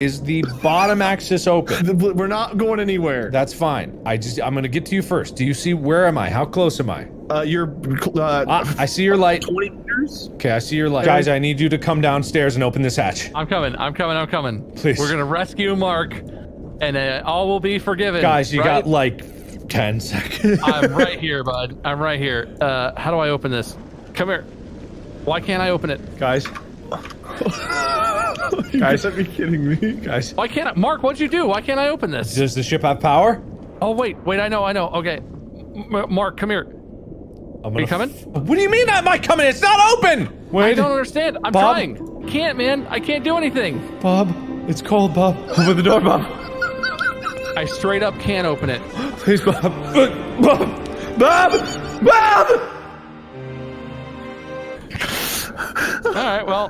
Is the bottom axis open? We're not going anywhere. That's fine. I just I'm gonna get to you first. Do you see where am I? How close am I? Uh, you're. Uh, Ah, I see your light. 20 meters? Okay, I see your light. Guys, I need you to come downstairs and open this hatch. I'm coming. I'm coming. I'm coming. Please. We're gonna rescue Mark, and uh, all will be forgiven. Guys, you right? got like 10 seconds. I'm right here, bud. I'm right here. Uh, how do I open this? Come here. Why can't I open it? Guys, You Guys. gotta be kidding me. guys. Why can't I? Mark, what'd you do? Why can't I open this? Does the ship have power? Oh wait, wait. I know. I know. Okay. M- Mark, come here. I'm Are you coming? what do you mean I am I coming? It's not open! I don't understand. I'm Bob? trying. Can't, man. I can't do anything. Bob, it's cold, Bob. Open the door, Bob. I straight up can't open it. Please, Bob. Bob! Bob! Bob! All right. Well,